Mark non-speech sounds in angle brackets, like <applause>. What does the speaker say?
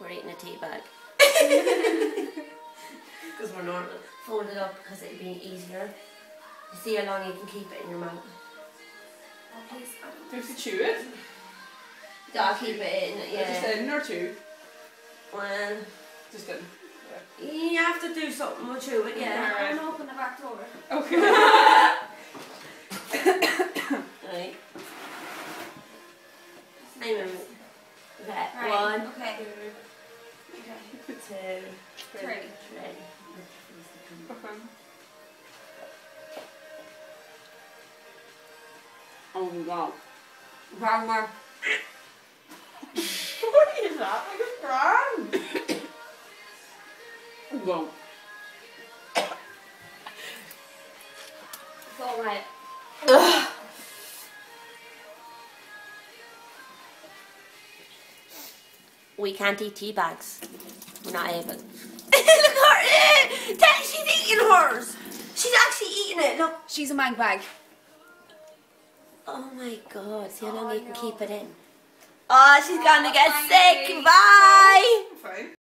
We're eating a tea bag. <laughs> Because we're normal. Fold it up because it'll be easier. See how long you can keep it in your mouth. Oh, please. Do you have to chew it? Yeah, I'll keep it in, yeah. Just in or two? Well, Just in. you have to do something with you, but yeah. I'm gonna open the back door. Okay. <laughs> <laughs> Right. Simon. Okay, Right. one, Okay. Okay. two, Three. three. Okay. Uh-huh. Oh my god. One more. What is that? Like a brand. Go. <coughs> It's alright. We can't eat tea bags. We're not able. <laughs> Look at her! Dad, She's eating hers! She's actually eating it, look. She's a mag bag. Oh my god, see how Oh, long I you can know. keep it in. Oh, she's gonna get oh, sick. Bye! Fine.